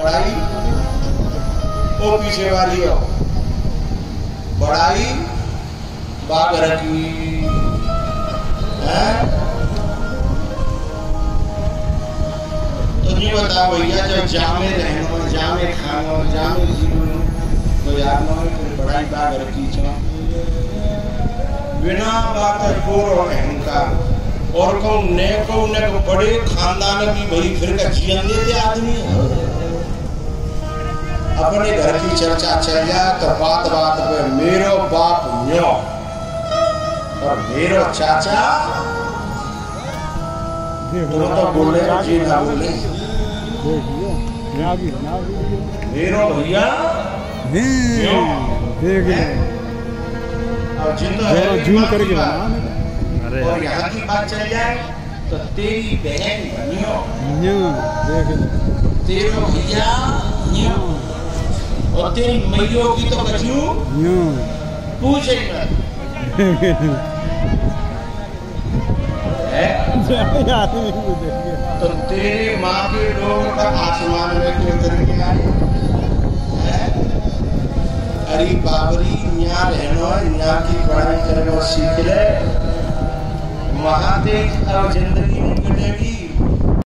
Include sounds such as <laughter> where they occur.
बड़ाई ओ पीछे वाली हो बड़ाई बागर की है? तो नहीं बताओ भैया, जब जामे रहनो, जामे खानो, जामे जीवनो तो यार नो फिर बड़ाई बागर की चो। बिना बात और अहंकार और को ने को ने को बड़े खानदान की भई फिर का जीवन देते आदमी अपने घर की चर्चा चल जाए तो बात बात पे मेरो बाप न्यो और मेरो चाचा तुम तो बोले जी ना बोले। मेरो भैया और जिन तो है जूम करके अरे। और यहाँ की बात चल जाए तो तेरी बहन न्यो न्यू देख तेरो भैया और मैयो की तो कछु न्यू पूछ <laughs> तो तेरे माँ के लोग का आसमान में क्यों करके हैं? अरे बाबरी यहाँ रहनो यहाँ की पढ़ाई करनो सीख ले। महादेव अब ज़िंदगी में कटेगी